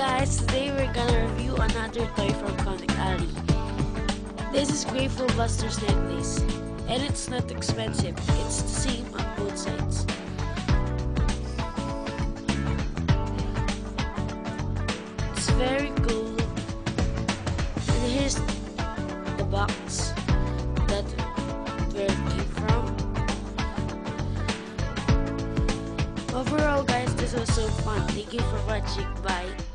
guys, today we're gonna review another toy from Comic Alley. This is Gray Fullbuster's necklace, and it's not expensive, it's the same on both sides. It's very cool, and here's the box that where it came from. Overall guys, this was so fun. Thank you for watching. Bye.